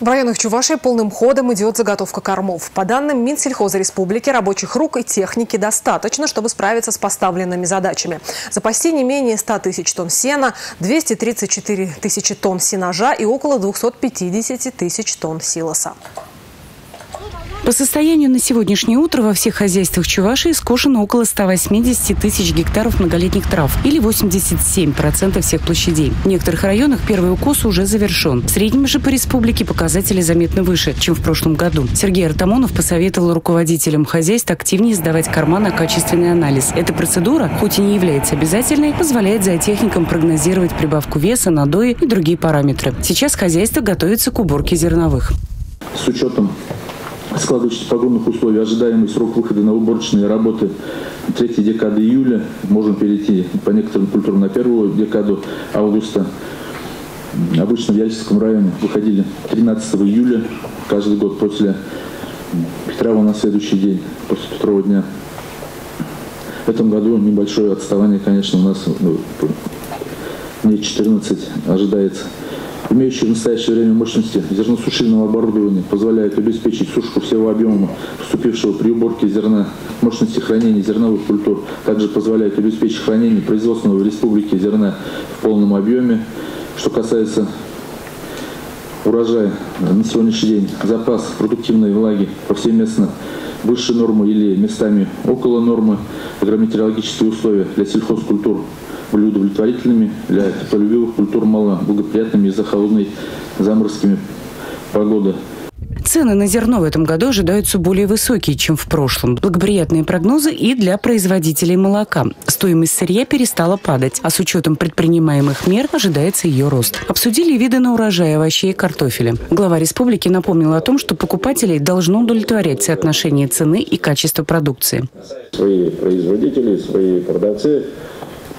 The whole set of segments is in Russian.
В районах Чувашии полным ходом идет заготовка кормов. По данным Минсельхоза Республики, рабочих рук и техники достаточно, чтобы справиться с поставленными задачами. Запасти не менее 100 тысяч тонн сена, 234 тысячи тонн сенажа и около 250 тысяч тонн силоса. По состоянию на сегодняшнее утро во всех хозяйствах Чувашии скошено около 180 тысяч гектаров многолетних трав или 87% всех площадей. В некоторых районах первый укос уже завершен. В среднем же по республике показатели заметно выше, чем в прошлом году. Сергей Артамонов посоветовал руководителям хозяйств активнее сдавать корма на качественный анализ. Эта процедура, хоть и не является обязательной, позволяет зоотехникам прогнозировать прибавку веса, надои и другие параметры. Сейчас хозяйство готовится к уборке зерновых. С учетом складывающихся погодных условий, ожидаемый срок выхода на уборочные работы третьей декады июля. Можем перейти по некоторым культурам на первую декаду августа. Обычно в Яльческом районе выходили 13 июля каждый год после Петрова на следующий день, после Петрова дня. В этом году небольшое отставание, конечно, у нас ну, не 14 ожидается. Имеющие в настоящее время мощности зерносушильного оборудования позволяют обеспечить сушку всего объема поступившего при уборке зерна. Мощности хранения зерновых культур также позволяют обеспечить хранение производственного в республике зерна в полном объеме. Что касается урожая на сегодняшний день, запас продуктивной влаги повсеместно выше нормы или местами около нормы, агрометеорологические условия для сельхозкультур были удовлетворительными, для теплолюбивых культур мало благоприятными из-за холодной заморозкими погоды. Цены на зерно в этом году ожидаются более высокие, чем в прошлом. Благоприятные прогнозы и для производителей молока. Стоимость сырья перестала падать, а с учетом предпринимаемых мер ожидается ее рост. Обсудили виды на урожай овощей и картофеля. Глава республики напомнил о том, что покупателей должно удовлетворять соотношение цены и качества продукции. Свои производители, свои продавцы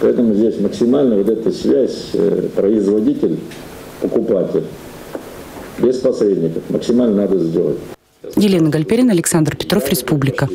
Поэтому здесь максимально вот эта связь э, производитель-покупатель без посредников максимально надо сделать. Елена Гальперина, Александр Петров, Республика.